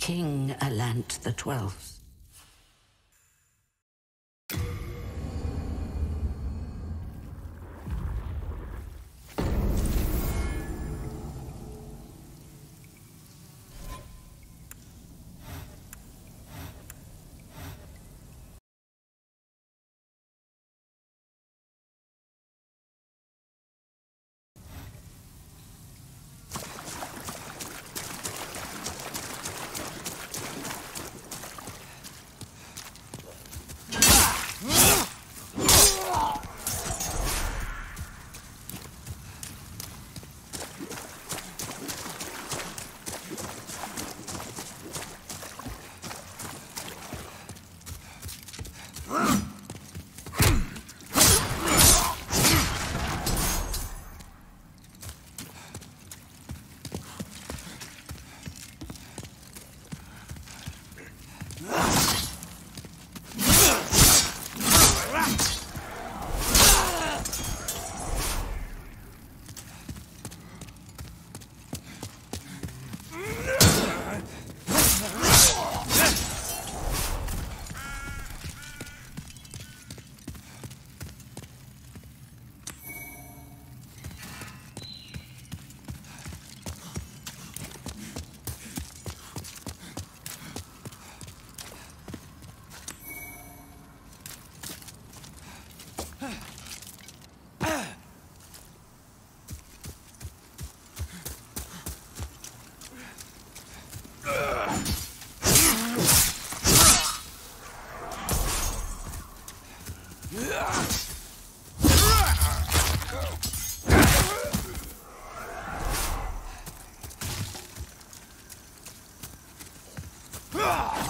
King Alant the Twelfth. Ah!